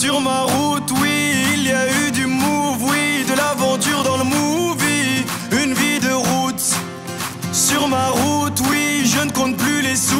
Sur ma route, oui, il y a eu du move, oui, de l'aventure dans le movie. Une vie de route. Sur ma route, oui, je ne compte plus les soucis.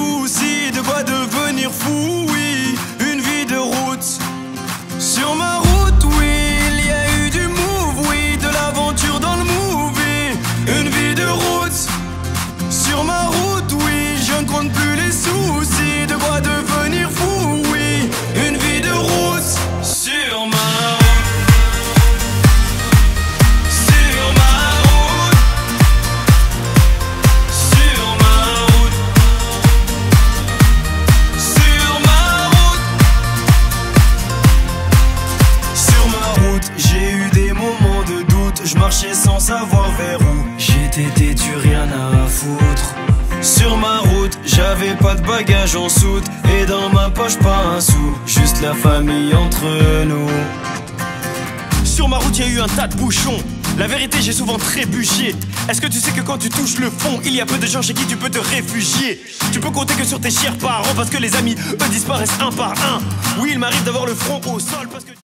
Sans savoir vers où. J'étais têtu, rien à foutre. Sur ma route, j'avais pas de bagages en soute. Et dans ma poche, pas un sou. Juste la famille entre nous. Sur ma route, y a eu un tas de bouchons. La vérité, j'ai souvent trébuché. Est-ce que tu sais que quand tu touches le fond, il y a peu de gens chez qui tu peux te réfugier? Tu peux compter que sur tes chers parents parce que les amis, eux, disparaissent un par un. Oui, il m'arrive d'avoir le front au sol parce que.